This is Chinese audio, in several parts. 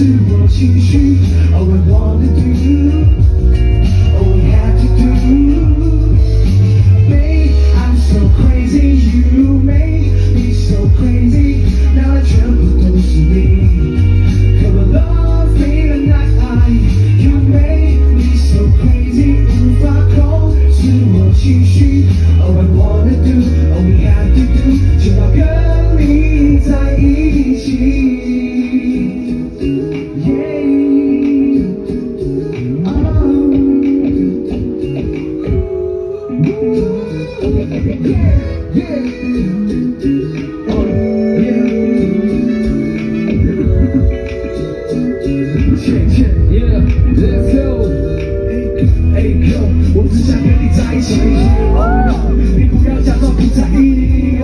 do what you should. Oh, I wanna do. 我只想跟你在一起，你不要假装不在意。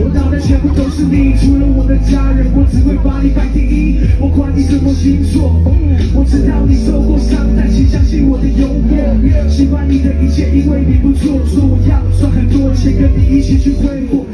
我脑袋全部都是你，除了我的家人，我只会把你排第一。我管你怎么，星座风。喜欢你的一切，因为你不做作。我要赚很多钱，跟你一起去挥霍。